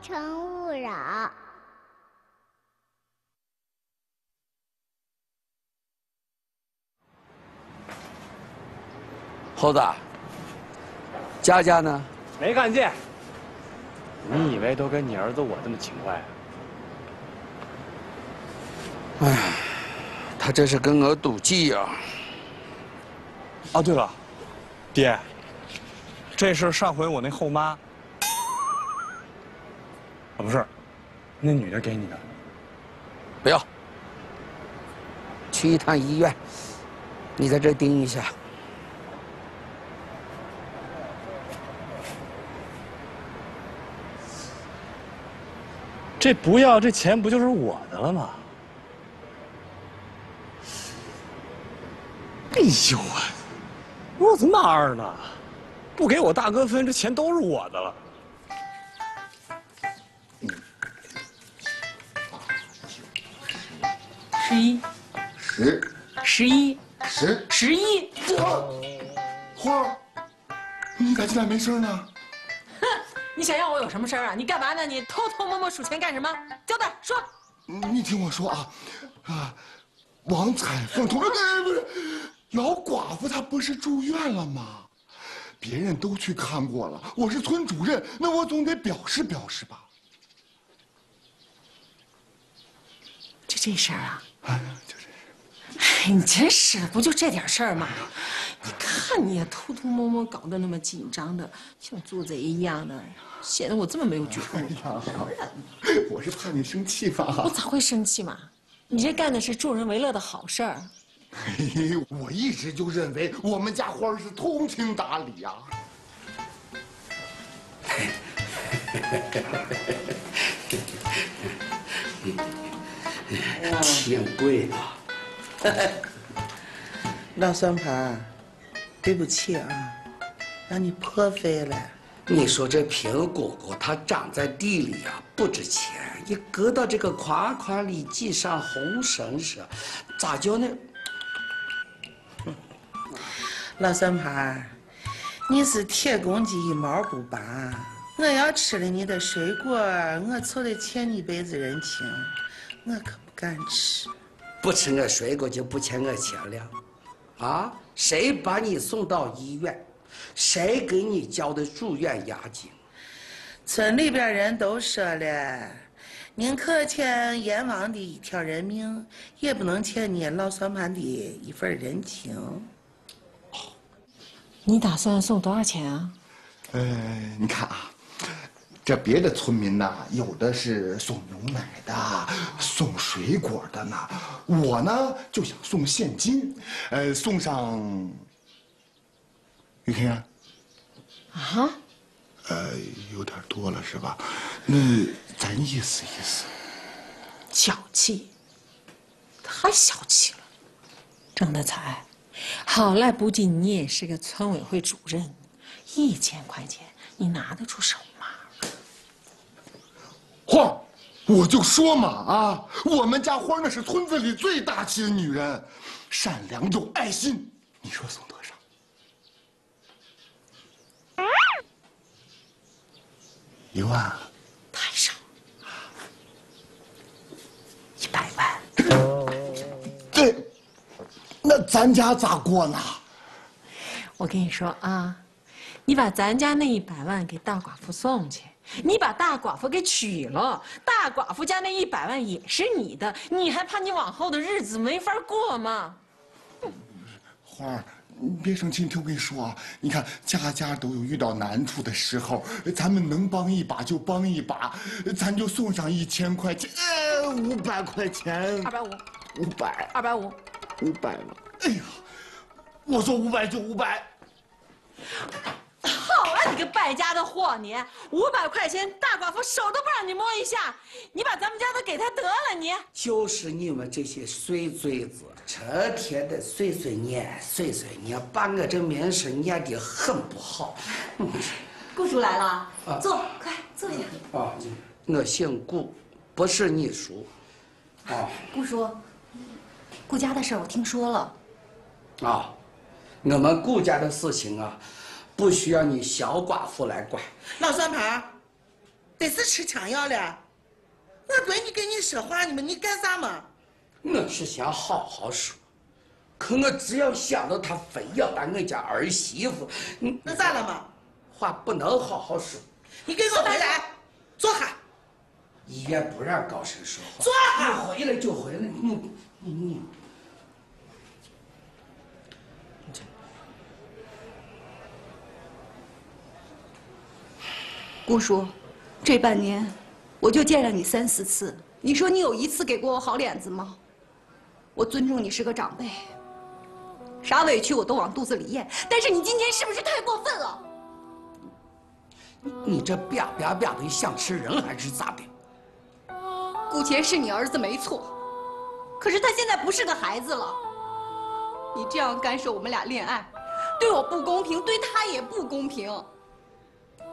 灰尘勿扰。猴子，佳佳呢？没看见。你以为都跟你儿子我这么勤快啊？哎，他这是跟我赌气呀！哦，对了，爹，这是上回我那后妈，啊不是，那女的给你的。不要，去一趟医院，你在这盯一下。这不要，这钱不就是我的了吗？哎呦我，我的妈儿呢？不给我大哥分，这钱都是我的了。十一，十，十一，十，十一。花儿，你咋进来没声呢？哼你想要我有什么事儿啊？你干嘛呢？你偷偷摸摸数钱干什么？交代说。你听我说啊，啊，王彩凤同志，不是，老寡妇她不是住院了吗？别人都去看过了，我是村主任，那我总得表示表示吧。就这事儿啊？哎，就这事。哎，你真是的，不就这点事儿吗？你看你也偷偷摸摸搞得那么紧张的，像做贼一样的。显得我这么没有觉悟。我是怕你生气吧？我咋会生气嘛？你这干的是助人为乐的好事儿。我一直就认为我们家花儿是通情达理呀。挺贵的。老算盘，对不起啊，让你破费了。你说这平果果它长在地里呀，不值钱。一搁到这个筐筐里系上红绳绳，咋叫呢？老三盘，你是铁公鸡一毛不拔。我要吃了你的水果，我凑得欠你一辈子人情，我可不敢吃。不吃我水果就不欠我钱了，啊？谁把你送到医院？谁给你交的住院押金？村里边人都说了，宁可欠阎王的一条人命，也不能欠你老算盘的一份人情。你打算送多少钱啊？呃，你看啊，这别的村民呐，有的是送牛奶的，送水果的呢。我呢就想送现金，呃，送上。玉萍，啊，呃，有点多了是吧？那咱意思意思。小气，太小气了。郑德才，好赖不济你也是个村委会主任，一千块钱你拿得出手吗？花，我就说嘛啊，我们家花那是村子里最大气的女人，善良有爱心。你说送多少？一万，太少，一百万。对，那咱家咋过呢？我跟你说啊，你把咱家那一百万给大寡妇送去，你把大寡妇给娶了，大寡妇家那一百万也是你的，你还怕你往后的日子没法过吗？花儿。你别生气，你听我跟你说啊，你看家家都有遇到难处的时候，咱们能帮一把就帮一把，咱就送上一千块钱，呃，五百块钱，二百五，五百，二百五，五百了。哎呀，我说五百就五百。你个败家的货！你五百块钱，大寡妇手都不让你摸一下，你把咱们家的给他得了，你就是你们这些碎嘴子，成天的碎碎念、碎碎念，把我这名声念得很不好。顾叔来了，坐，快坐下。啊，我姓顾，不是你叔。啊，顾叔，顾家的事我听说了。啊，我们顾家的事情啊。不需要你小寡妇来管，老算盘，得是吃枪药了。我闺女跟你说话呢嘛，你干啥嘛？我是想好好说，可我只要想到她非要当我家儿媳妇，那咋了嘛？话不能好好说。你给我回来，坐下。医院不让高声说话。坐下。你回来就回来，你你你。姑叔，这半年我就见了你三四次，你说你有一次给过我好脸子吗？我尊重你是个长辈，啥委屈我都往肚子里咽，但是你今天是不是太过分了？你这吧吧吧的像吃人还是咋的？顾前是你儿子没错，可是他现在不是个孩子了。你这样干涉我们俩恋爱，对我不公平，对他也不公平。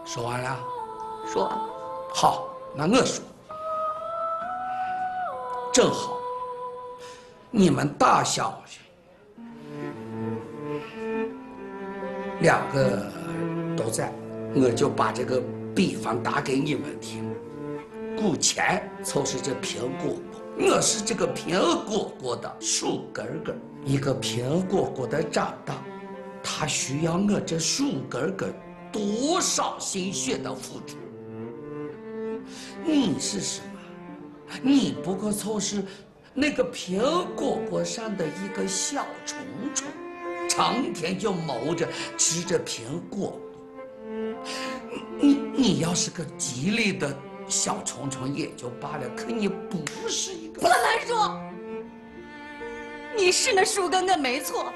说完了。说。好，那我说，正好，你们大小两个都在，我就把这个比方打给你们听。古钱就是这苹果果，我是这个苹果果的树根根。一个苹果果的长大，它需要我这树根根多少心血的付出。你是什么？你不过就是那个苹果果上的一个小虫虫，成天就谋着吃着苹果。你你要是个吉利的小虫虫也就罢了，可你不是一个。不能说。你是那树根根没错，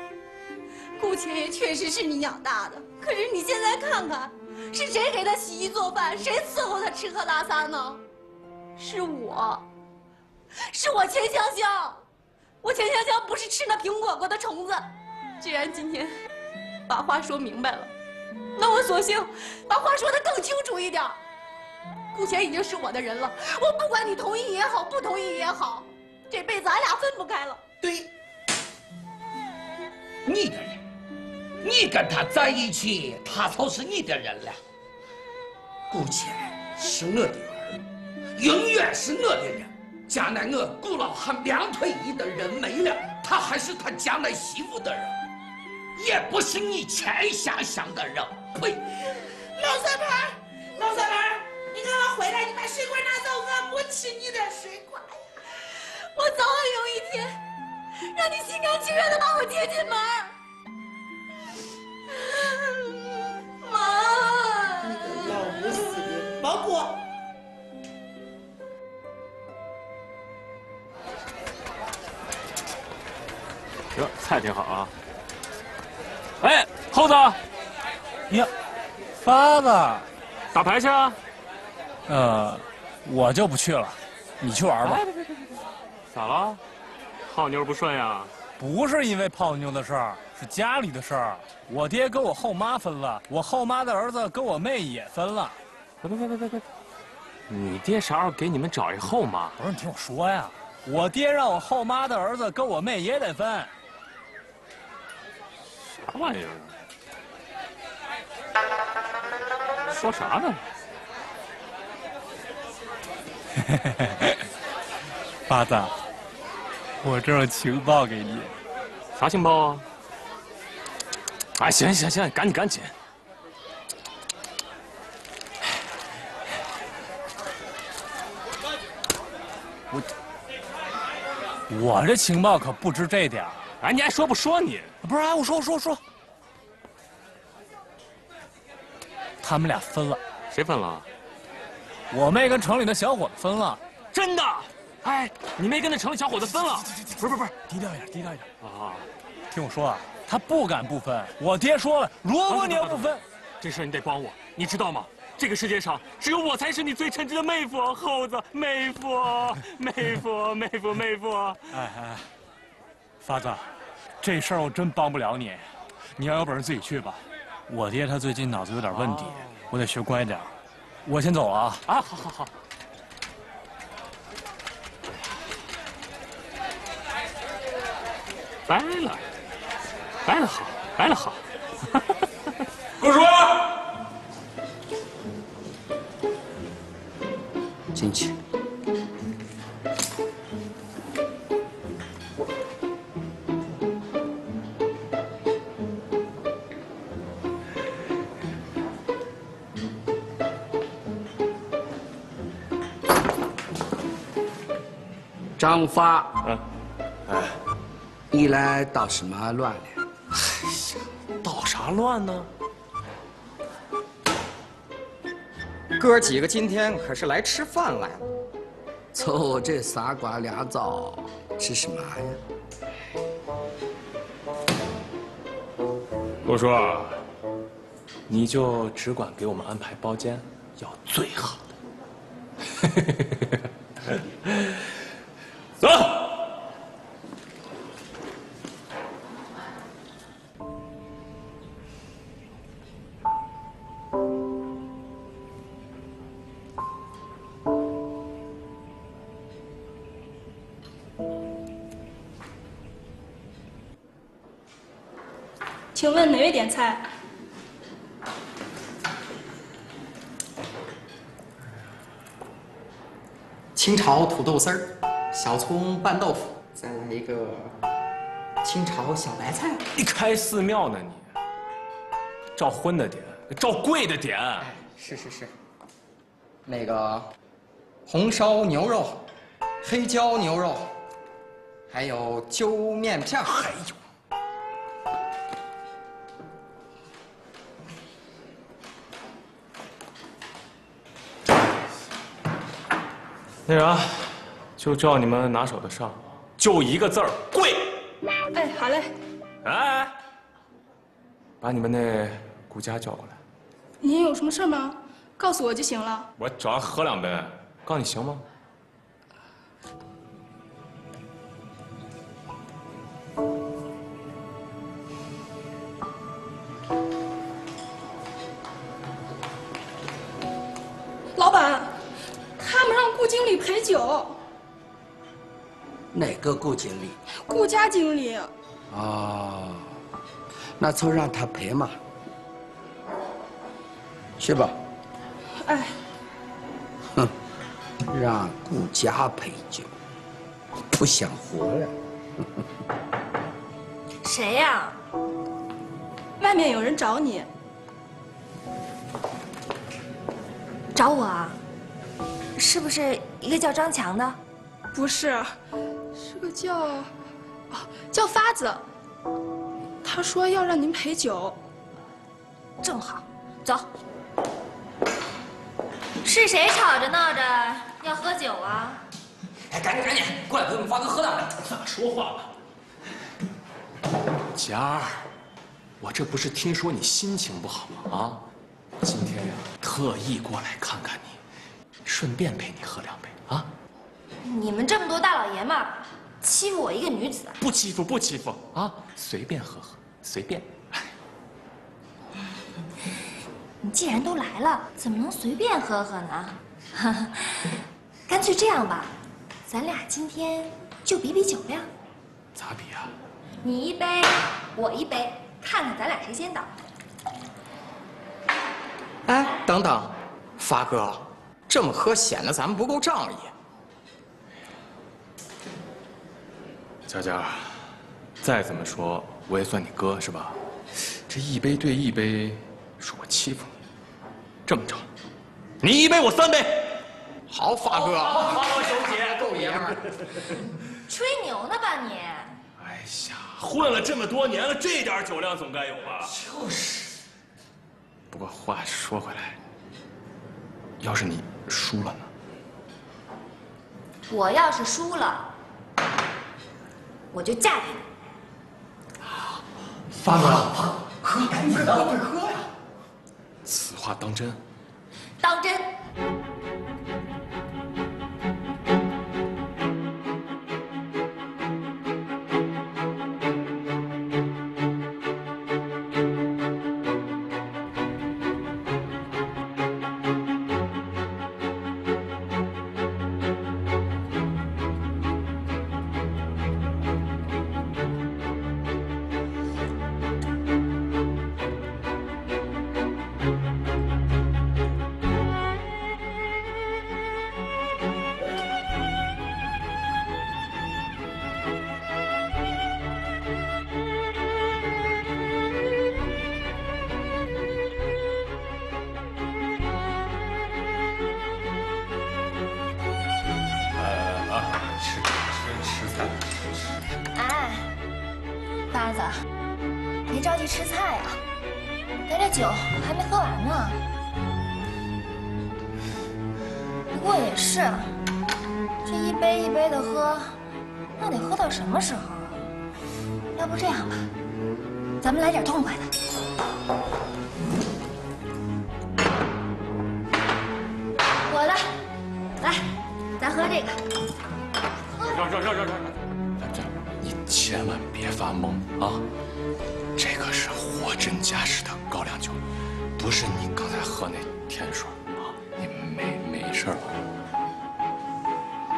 顾钱也确实是你养大的。可是你现在看看。是谁给他洗衣做饭？谁伺候他吃喝拉撒呢？是我，是我钱香香。我钱香香不是吃那苹果果的虫子。既然今天把话说明白了，那我索性把话说得更清楚一点。顾钱已经是我的人了，我不管你同意也好，不同意也好，这辈子俺俩分不开了。对，你的人。你跟他在一起，他就是你的人了。顾谦是我的儿，永远是我的人。将来我顾老汉两腿一的人没了，他还是他将来媳妇的人，也不是你钱香香的人。呸！老三盘，老三盘，你赶快回来，你把水果拿走，我不吃你的水果。我早晚有一天，让你心甘情愿的把我接进门。菜挺好啊。哎，猴子，呀，发子，打牌去啊？呃，我就不去了，你去玩吧。咋了？泡妞不顺呀？不是因为泡妞的事儿。是家里的事儿，我爹跟我后妈分了，我后妈的儿子跟我妹也分了。别别别别别！你爹啥时候给你们找一后妈？不是你听我说呀，我爹让我后妈的儿子跟我妹也得分。啥玩意儿？说啥呢？八子，我这有情报给你。啥情报啊？哎，行行行，赶紧赶紧！我我这情报可不止这点儿。哎，你还说不说你？不是，哎，我说我说我说，他们俩分了。谁分了？我妹跟城里的小伙子分了。真的？哎，你妹跟那城里小伙子分了？不是不是不是，低调一点，低调一点。啊，听我说啊。他不敢不分，我爹说了，如果你要不分，这事你得帮我，你知道吗？这个世界上只有我才是你最称职的妹夫，猴子，妹夫，妹夫，妹夫，妹夫。哎哎，发子，这事儿我真帮不了你，你要有本事自己去吧。我爹他最近脑子有点问题，我得学乖点。我先走了啊。啊，好好好。掰了。摆的好，摆的好。郭叔，进去。张发，嗯，哎，你来捣什么乱了？捣啥乱呢？哥几个今天可是来吃饭来了。凑这仨瓜俩枣吃什么呀？我说，你就只管给我们安排包间，要最好的。土豆丝儿，小葱拌豆腐，再来一个清炒小白菜。你开寺庙呢你？照荤的点，照贵的点。哎，是是是。那个红烧牛肉、黑椒牛肉，还有揪面片，还有。那啥，就照你们拿手的上，就一个字儿贵。哎，好嘞。哎，把你们那顾家叫过来，您有什么事吗？告诉我就行了。我找他喝两杯，告诉你行吗？个顾经理？顾家经理。哦，那就让他陪嘛。去吧。哎，哼，让顾家陪酒，不想活了。谁呀？外面有人找你。找我啊？是不是一个叫张强的？不，是个叫……哦，叫发子。他说要让您陪酒。正好，走。是谁吵着闹着要喝酒啊？哎，赶紧赶紧，过来陪我们发哥喝两杯。咋说话了？佳儿，我这不是听说你心情不好吗？啊，今天呀，特意过来看看你，顺便陪你喝两杯啊。你们这么多大老爷们儿，欺负我一个女子？不欺负，不欺负啊，随便喝喝，随便。你既然都来了，怎么能随便喝喝呢？干脆这样吧，咱俩今天就比比酒量。咋比啊？你一杯，我一杯，看看咱俩谁先倒。哎，等等，发哥，这么喝显得咱们不够仗义。佳佳，再怎么说我也算你哥是吧？这一杯对一杯，是我欺负你。这么着，你一杯我三杯。好，发哥，好，兄姐，够爷们儿。吹牛呢吧你？哎呀，混了这么多年了，这点酒量总该有吧？就是。不过话说回来，要是你输了呢？我要是输了，我就嫁给你。发哥，喝，赶紧喝，快喝呀！此话当真？当真。要不这样吧，咱们来点痛快的。我的，来，咱喝这个。让让让让让！这你千万别发懵啊！这可是货真价实的高粱酒，不是你刚才喝那甜水啊！你没没事吧？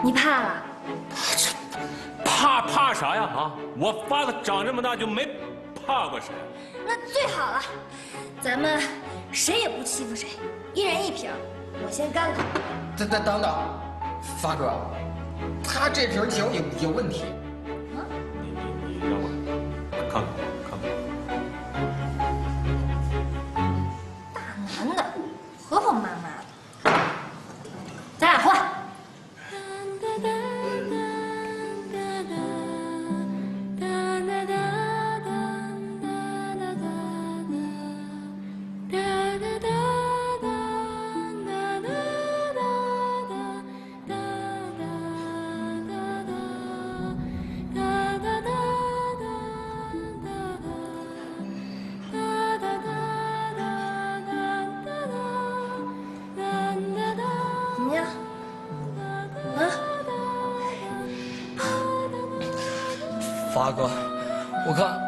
你怕了？怕怕啥呀啊！我发子长这么大就没怕过谁。那最好了，咱们谁也不欺负谁，一人一瓶。我先干了。等等等等，发哥，他这瓶酒有有问题。啊你让我发哥，我看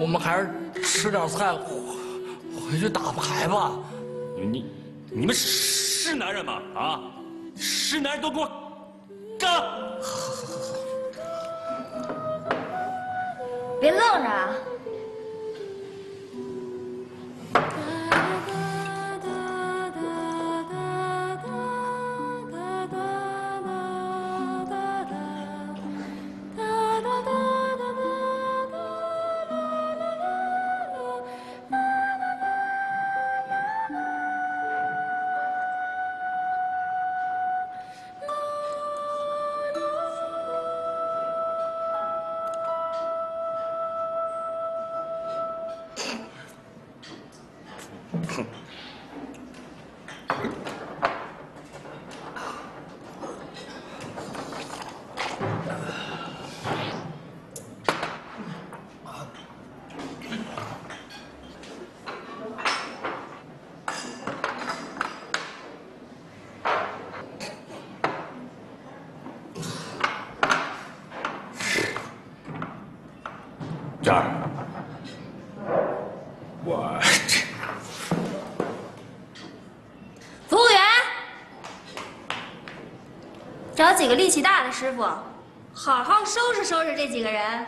我们还是吃点菜，回去打牌吧。你你你们是男人吗？啊，是男人都给我干！好好好好别愣着啊！力气大的师傅，好好收拾收拾这几个人。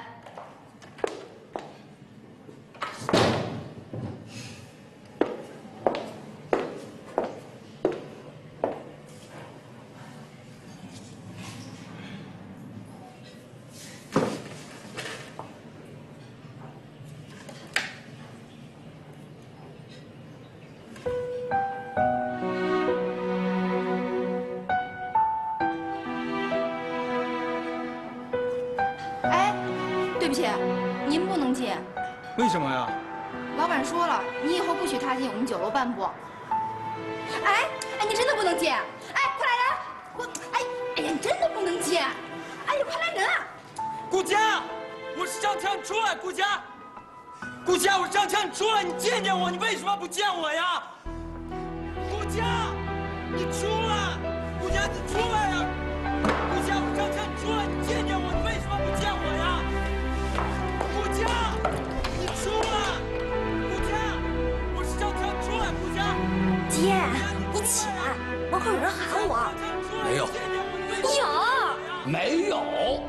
没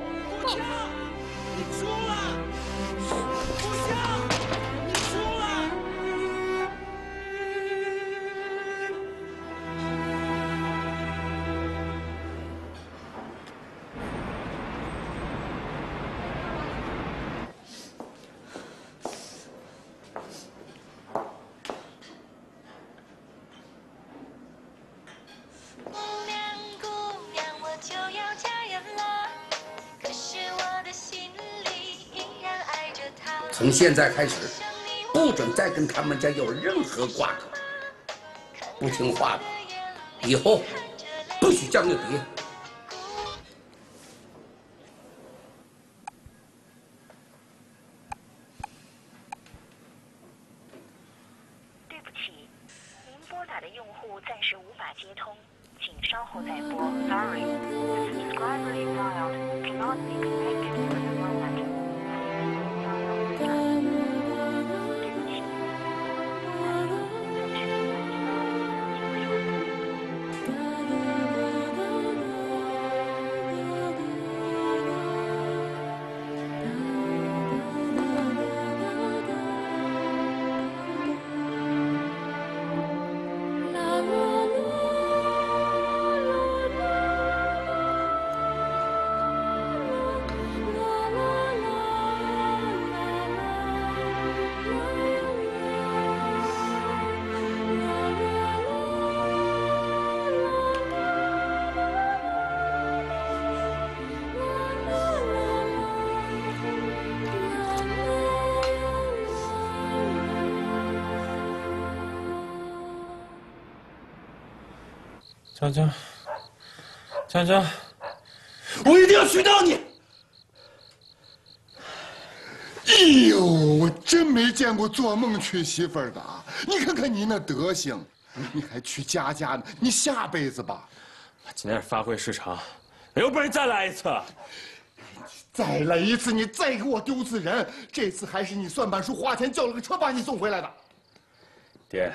从现在开始，不准再跟他们家有任何瓜葛。不听话的，以后不许叫你爹。江江，江江，我一定要娶到你！哎呦，我真没见过做梦娶媳妇儿的啊！你看看你那德行，你还娶佳佳呢？你下辈子吧。今天是发挥失常，有本事再来一次。再来一次，你再给我丢次人，这次还是你算盘叔花钱叫了个车把你送回来的。爹，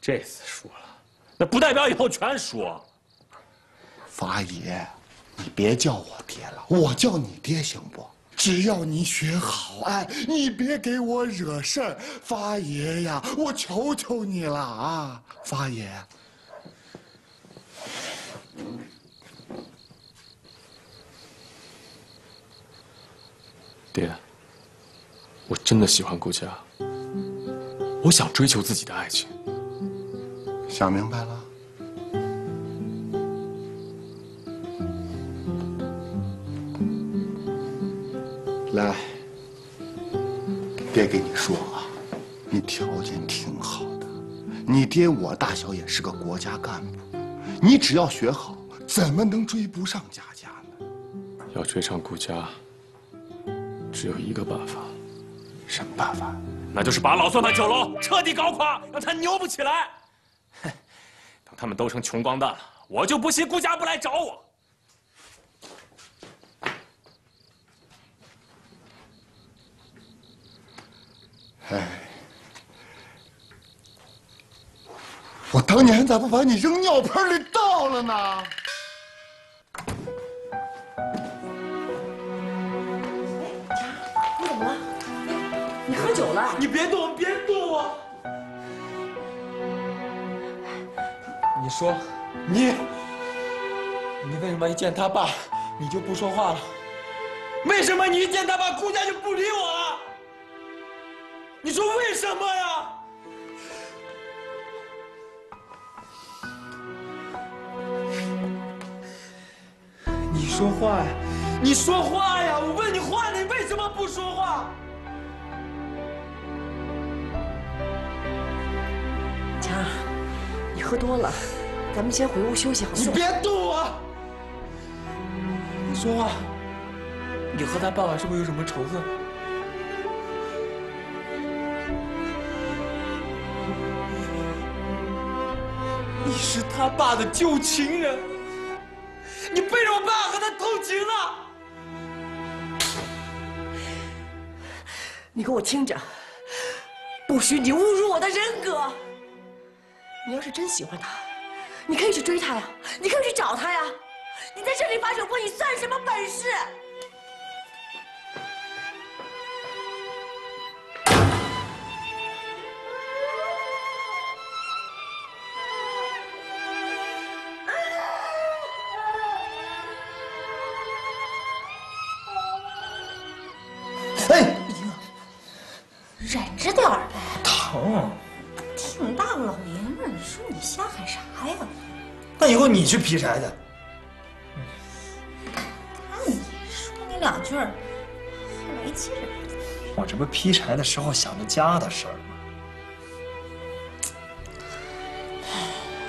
这次输了，那不代表以后全输。法爷，你别叫我爹了，我叫你爹行不？只要你学好，哎，你别给我惹事儿，法爷呀，我求求你了啊，法爷。爹，我真的喜欢顾家，我想追求自己的爱情。想明白了？来，爹给你说啊，你条件挺好的，你爹我大小也是个国家干部，你只要学好，怎么能追不上佳佳呢？要追上顾家，只有一个办法，什么办法？那就是把老算盘酒楼彻底搞垮，让他牛不起来。他们都成穷光蛋了，我就不信顾家不来找我。哎，我当年咋不把你扔尿盆里倒了呢？哎你怎么了？你喝酒了？你别动，别动说，你，你为什么一见他爸你就不说话了？为什么你一见他爸，顾家就不理我了？你说为什么呀？你说话呀！你说话呀！我问你话呢，你为什么不说话？强儿，你喝多了，咱们先回屋休息好。你别动我！你说话，你和他爸爸是不是有什么仇恨？你是他爸的旧情人，你背着我爸和他偷情了！你给我听着，不许你侮辱我的人格！你要是真喜欢他，你可以去追他呀，你可以去找他呀！你在这里发酒疯，你算什么本事？去劈柴去。看你说你两句儿，还来劲儿。我这不劈柴的时候想着家的事儿吗？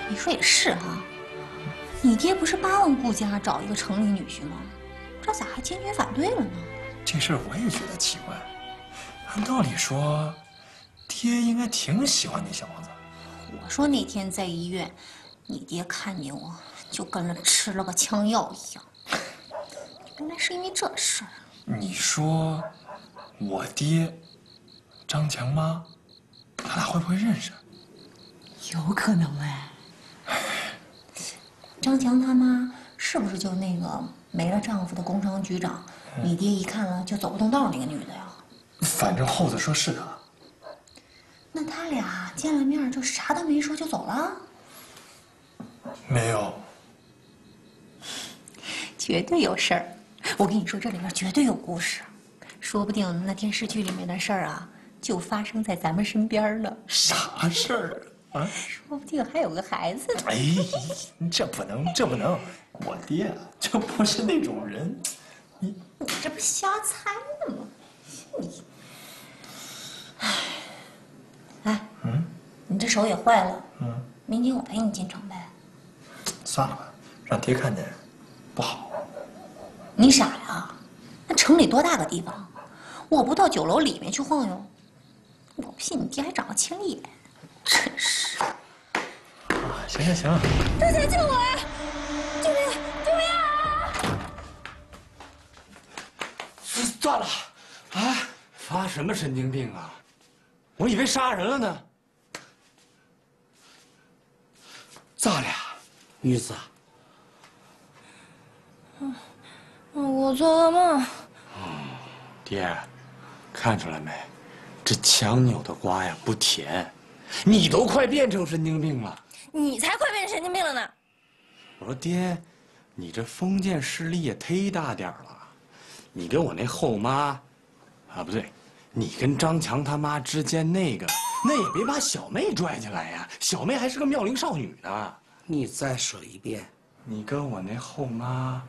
你说也是哈、你爹不是巴望顾家找一个城里女婿吗？这咋还坚决反对了呢？这事儿我也觉得奇怪。按道理说，爹应该挺喜欢那小子。我说那天在医院，你爹看见我就跟了吃了个枪药一样。原来是因为这事儿。你说，我爹，张强妈，他俩会不会认识？有可能哎。张强他妈是不是就那个没了丈夫的工商局长？你爹一看了就走不动道那个女的呀？反正后子说是他。那他俩见了面就啥都没说就走了？没有。绝对有事儿。我跟你说，这里面绝对有故事，说不定那电视剧里面的事儿啊，就发生在咱们身边了。啥事儿啊？说不定还有个孩子呢。哎，这不能，这不能！我爹啊，就不是那种人。你你这不瞎猜呢吗？你，哎，哎，嗯，你这手也坏了，嗯，明天我陪你进城呗。算了吧，让爹看见不好。你傻呀？那城里多大个地方，我不到酒楼里面去晃悠，我不信你爹还长个千里眼，真是。啊，行行行，大家救我呀！救命！救命啊！断了！啊，发什么神经病啊！我以为杀人了呢。咋了，女子？我做噩梦。嗯爹，看出来没？这强扭的瓜呀不甜，你都快变成神经病了。你才快变成神经病了呢！我说爹，你这封建势力也忒大点儿了。你跟我那后妈，啊不对，你跟张强他妈之间那个，那也别把小妹拽进来呀。小妹还是个妙龄少女呢。你再说一遍。你跟我那后妈，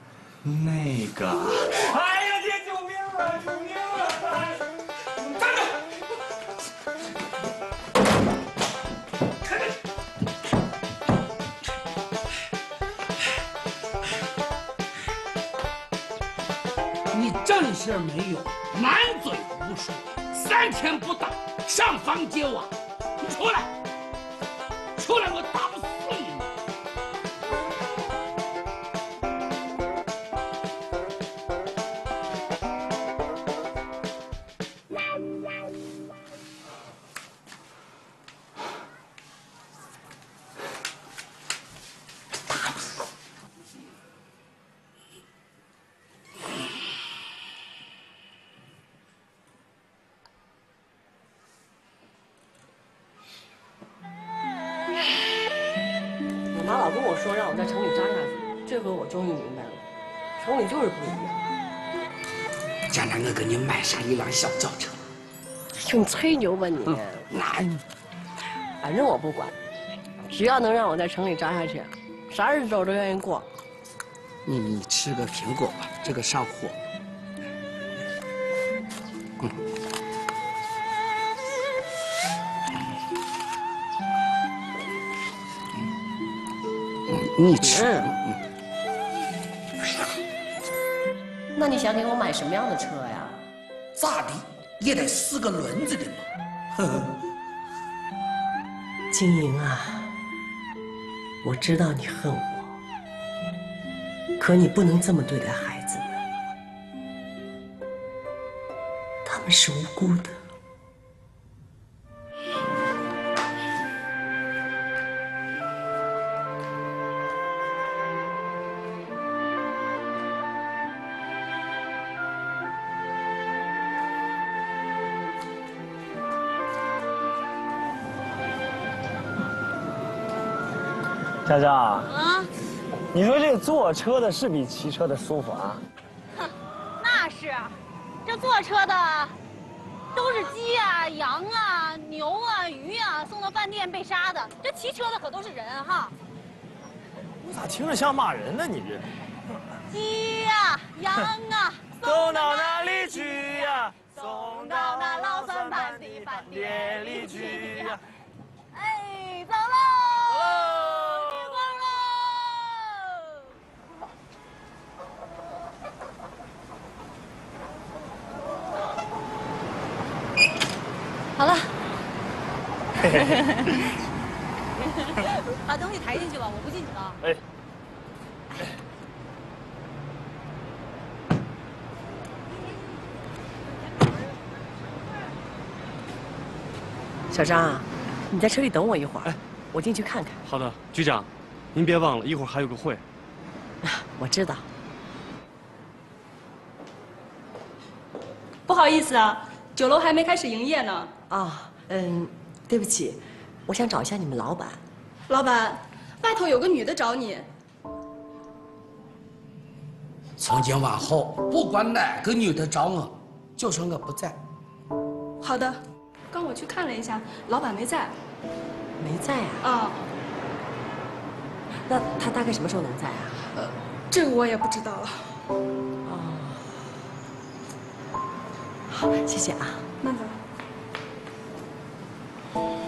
那个。哎呀，爹，救命啊！救命啊！站着！你正事没有，满嘴胡说，三天不打上房揭瓦，你出来！出来，我打说让我在城里扎下去，这回我终于明白了，城里就是不一样。将来我给你买上一辆小轿车。用吹牛吧你！那，反正我不管，只要能让我在城里扎下去，啥日子我都愿意过。你你吃个苹果吧，这个上火。你吃。嗯那你想给我买什么样的车呀？咋的也得四个轮子的嘛。呵呵。金莹啊，我知道你恨我，可你不能这么对待孩子们，他们是无辜的。佳佳啊，你说这个坐车的是比骑车的舒服啊？哼那是，这坐车的都是鸡啊、羊啊、牛啊、鱼啊送到饭店被杀的，这骑车的可都是人哈。咋听着像骂人呢？你这鸡呀、羊啊，送到哪里去呀？送送到那老三盘的饭店里去呀。哎，走喽！月光喽！好了，把东西抬进去吧，我不进去了。哎，小张啊，你在车里等我一会儿，我进去看看。好的，局长，您别忘了，一会儿还有个会。我知道。不好意思啊，酒楼还没开始营业呢。啊，嗯，对不起，我想找一下你们老板。老板，外头有个女的找你。从今往后，不管哪个女的找我，就说我不在。好的，刚我去看了一下，老板没在。没在啊？啊，那他大概什么时候能在啊？呃，这个我也不知道了。哦好，谢谢啊。慢走。Thank you.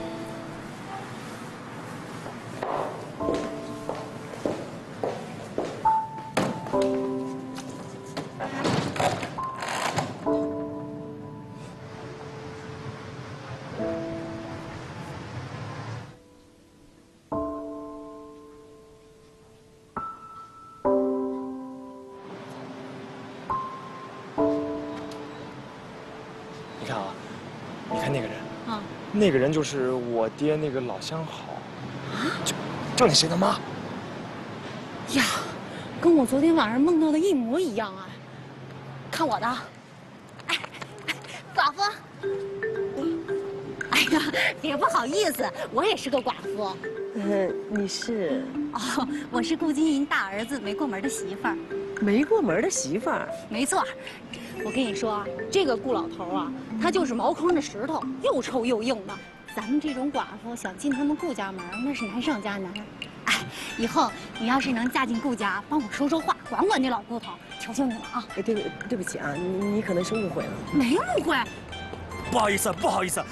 那个人就是我爹那个老相好，就就那谁他妈。呀，跟我昨天晚上梦到的一模一样啊！看我的，哎，寡妇。哎呀，别不好意思，我也是个寡妇。呃，你是？哦，我是顾金银大儿子没过门的媳妇儿。没过门的媳妇儿？没错，我跟你说啊，这个顾老头啊，他就是茅坑的石头，又臭又硬的。咱们这种寡妇想进他们顾家门，那是难上加难。哎，以后你要是能嫁进顾家，帮我说说话，管管那老顾头，求求你了啊！哎，对不对不起啊，你你可能是误会了。没误会。不好意思，不好意思，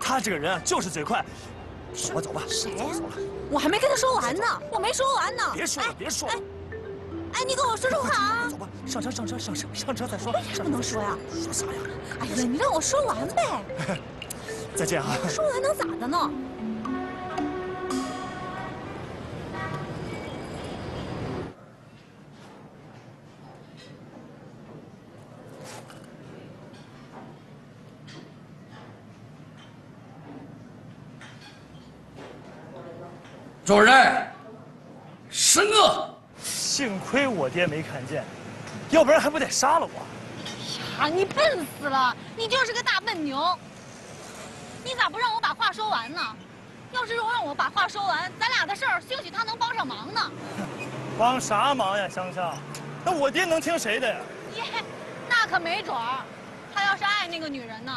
他这个人啊就是嘴快。走吧走吧，谁呀？我还没跟他说完呢，我没说完呢。别说了，别说了。哎，你跟我说说话啊！走吧，上车上车上车上车再说。为啥不能说呀？说啥呀？哎呀，你让我说完呗。再见啊！说完能咋的呢？主任，是我。幸亏我爹没看见，要不然还不得杀了我。呀，你笨死了！你就是个大笨牛。你咋不让我把话说完呢？要是让我把话说完，咱俩的事儿兴许他能帮上忙呢。帮啥忙呀，香香？那我爹能听谁的呀？耶，那可没准儿。他要是爱那个女人呢，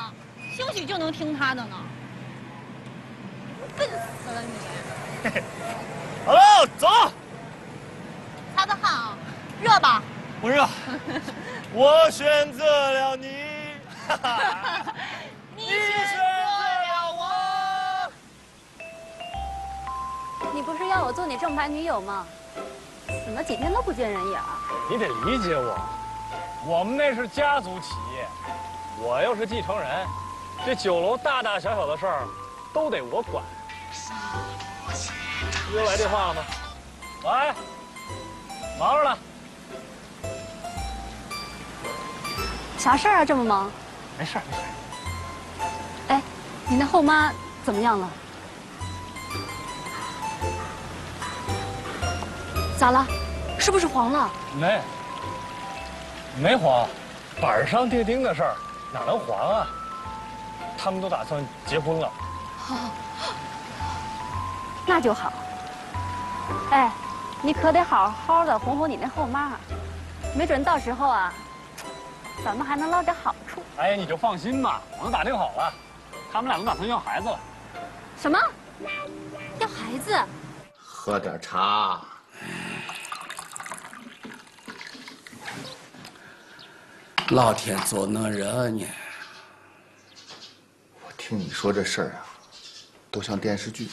兴许就能听他的呢。笨死了你！好了，走。擦擦汗啊，热吧？不热。我选择了你，你选择了我。你不是要我做你正牌女友吗？怎么几天都不见人影？你得理解我，我们那是家族企业，我又是继承人，这酒楼大大小小的事儿都得我管。又来电话了吗？喂，忙着呢。啥事儿啊？这么忙？没事儿没事儿。哎，你那后妈怎么样了？咋了？是不是黄了？没，没黄，板上钉钉的事儿哪能黄啊？他们都打算结婚了。哦，那就好。哎，你可得好好的哄哄你那后妈，没准到时候啊，咱们还能捞点好处。哎，你就放心吧，我都打听好了，他们俩都打算要孩子了。什么？要孩子？喝点茶。老天做那人呢，听你说这事儿啊，都像电视剧。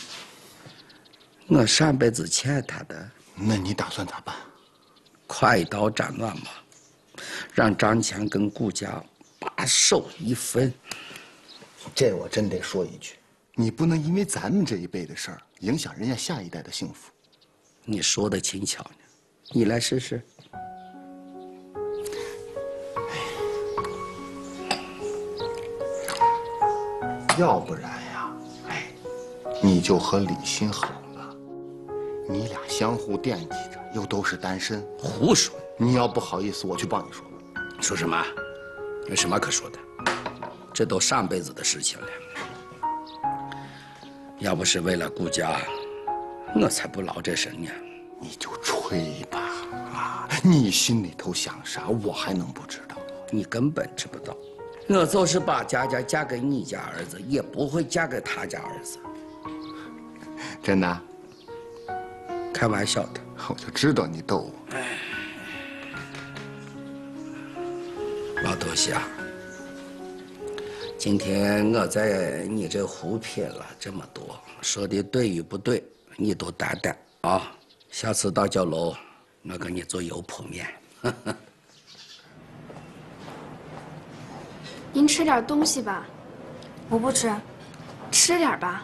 我上辈子欠他的，那你打算咋办？快刀斩乱麻，让张强跟顾家把手一分。这我真得说一句，你不能因为咱们这一辈的事儿影响人家下一代的幸福。你说的轻巧呢，你来试试。要不然呀，哎，你就和李欣好了，你俩相互惦记着，又都是单身。胡说！你要不好意思，我去帮你说。说什么？有什么可说的？这都上辈子的事情了。要不是为了顾家，我才不劳这神呢。你就吹吧，啊，你心里头想啥，我还能不知道？你根本知不道。我就是把佳佳嫁给你家儿子，也不会嫁给他家儿子。真的？开玩笑的，我就知道你逗我。老东西啊，今天我在你这胡撇了这么多，说的对与不对，你都担担啊。下次到酒楼，我给你做油泼面。您吃点东西吧，我不吃，吃点吧。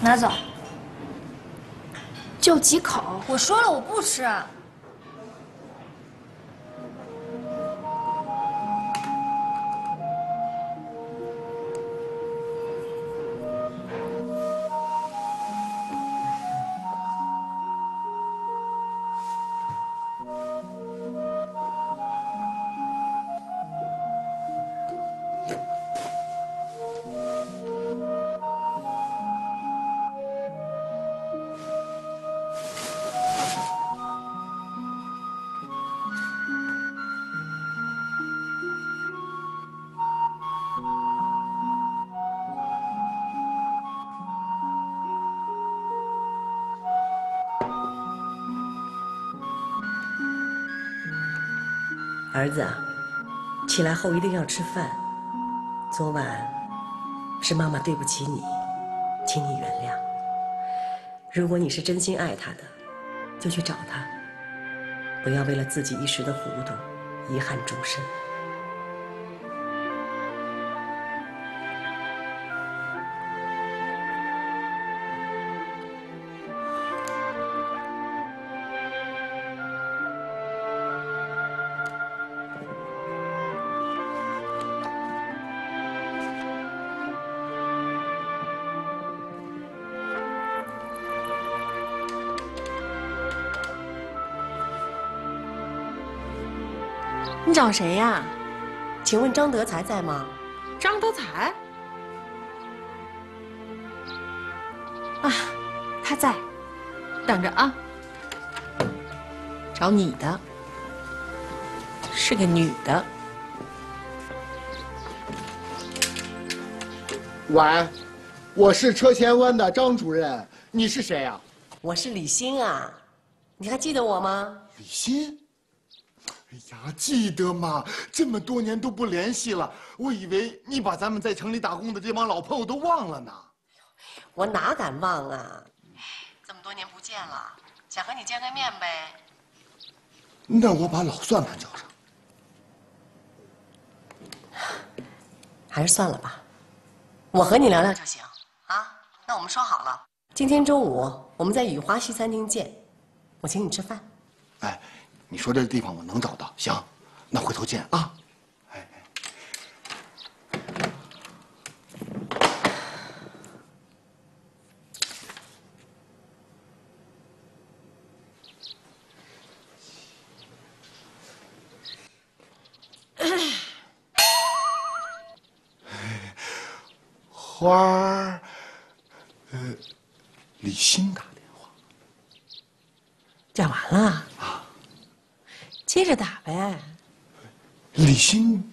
拿走。就几口。我说了我不吃。儿子，起来后一定要吃饭。昨晚是妈妈对不起你，请你原谅。如果你是真心爱他的，就去找他，不要为了自己一时的糊涂，遗憾终身。找谁呀？请问张德才在吗？张德才？啊，他在，等着啊。找你的，是个女的。喂，我是车前湾的张主任，你是谁呀、我是李欣啊，你还记得我吗？李欣。哎呀，记得吗？这么多年都不联系了，我以为你把咱们在城里打工的这帮老朋友都忘了呢。我哪敢忘啊！这么多年不见了，想和你见个面呗。那我把老算盘叫上。还是算了吧，我和你聊聊就行啊。那我们说好了，今天中午我们在雨花西餐厅见，我请你吃饭。哎，你说这地方我能找到，行，那回头见啊。哎花儿，呃，李欣打电话。讲完了着打呗。李欣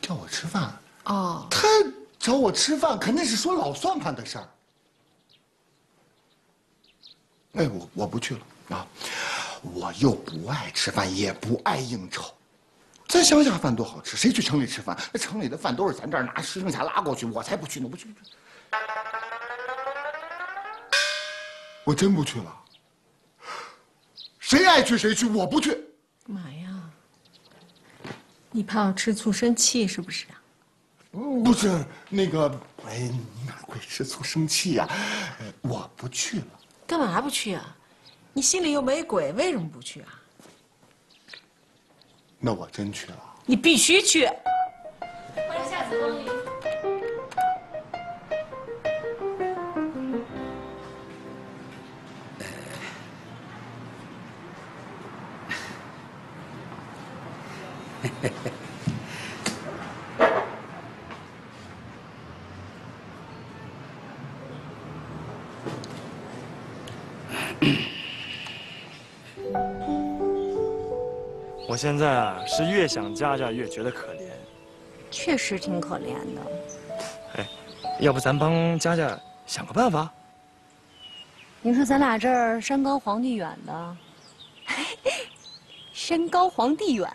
叫我吃饭，哦，他找我吃饭肯定是说老算盘的事儿。哎，我我不去了啊，我又不爱吃饭，也不爱应酬，咱乡下饭多好吃，谁去城里吃饭？那城里的饭都是咱这儿拿石城下拉过去，我才不去呢！不去，不去。我真不去了。谁爱去谁去，我不去。妈呀？你怕我吃醋生气是不是啊？不是那个，哎，你哪会吃醋生气呀、呃我不去了。干嘛不去啊？你心里又没鬼，为什么不去啊？那我真去了。你必须去。欢迎下次光临。我现在啊是越想佳佳越觉得可怜。确实挺可怜的。哎，要不咱帮佳佳想个办法？您说咱俩这儿山高皇帝远的，山高皇帝远，